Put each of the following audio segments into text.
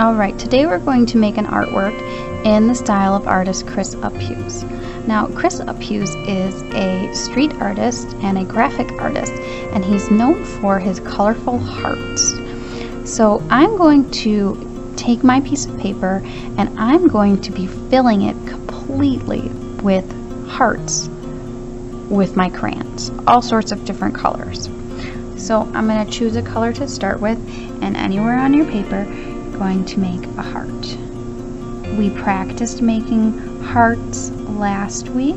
Alright, today we're going to make an artwork in the style of artist Chris Uphues. Now, Chris Uphues is a street artist and a graphic artist, and he's known for his colorful hearts. So I'm going to take my piece of paper and I'm going to be filling it completely with hearts with my crayons, all sorts of different colors. So I'm going to choose a color to start with, and anywhere on your paper, going to make a heart. We practiced making hearts last week,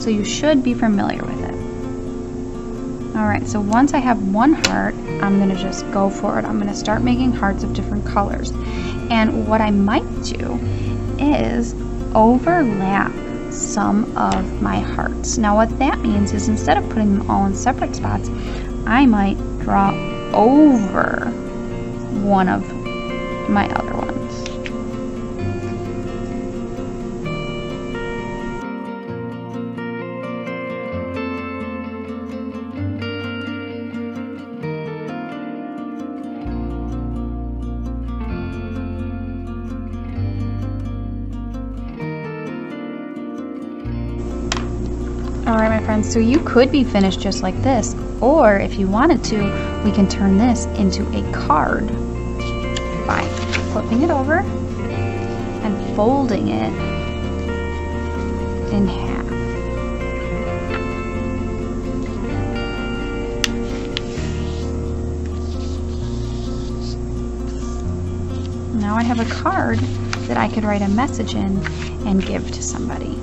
so you should be familiar with it. Alright, so once I have one heart, I'm going to just go for it. I'm going to start making hearts of different colors. And what I might do is overlap some of my hearts. Now what that means is instead of putting them all in separate spots, I might draw over one of my other ones. Alright my friends, so you could be finished just like this, or if you wanted to, we can turn this into a card by flipping it over and folding it in half. Now I have a card that I could write a message in and give to somebody.